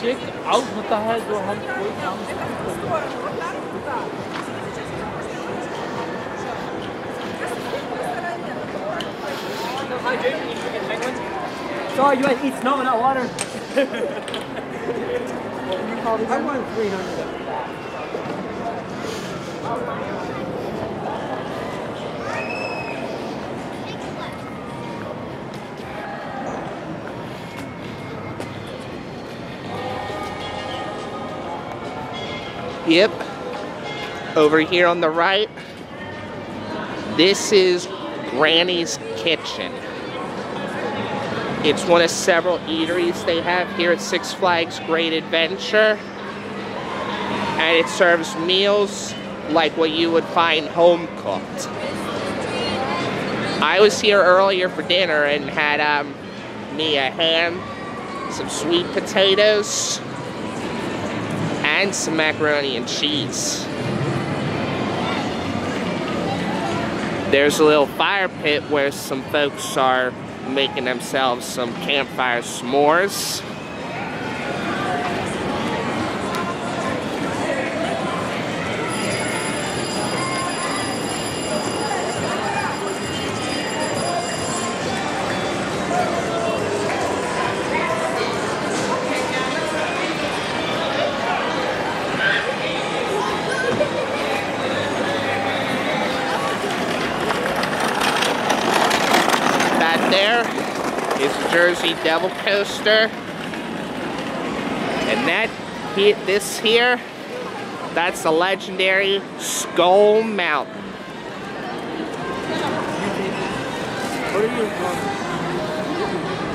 Check out होता है जो हम कोई काम Sorry, you guys eat snow, not water. I won 300. Yep. Over here on the right, this is Granny's Kitchen. It's one of several eateries they have here at Six Flags Great Adventure. And it serves meals like what you would find home cooked. I was here earlier for dinner and had um, me a ham, some sweet potatoes, and some macaroni and cheese. There's a little fire pit where some folks are making themselves some campfire s'mores. That there is Jersey Devil Coaster. And that, he, this here, that's the legendary Skull Mountain. What are you